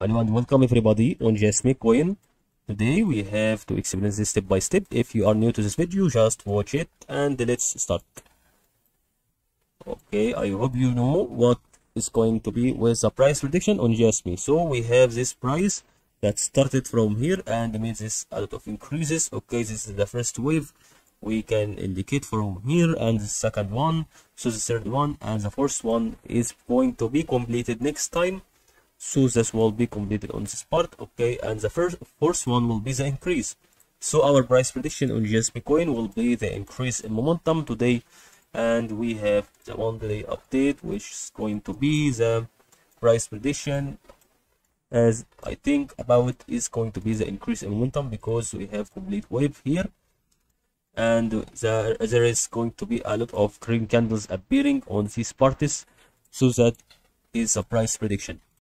Hello and welcome everybody on JASMY Coin. Today we have to explain this step by step. If you are new to this video, just watch it and let's start. Okay, I hope you know what is going to be with the price prediction on JASMY. So we have this price that started from here and made this a lot of increases. Okay, this is the first wave we can indicate from here and the second one so the third one and the fourth one is going to be completed next time so this will be completed on this part okay? And the first fourth one will be the increase. So our price prediction on JASMY coin will be the increase in momentum today. And we have the one day update which is going to be the price prediction as I think about is going to be the increase in momentum because we have complete wave here. And there, there is going to be a lot of green candles appearing on these parties. So that is a price prediction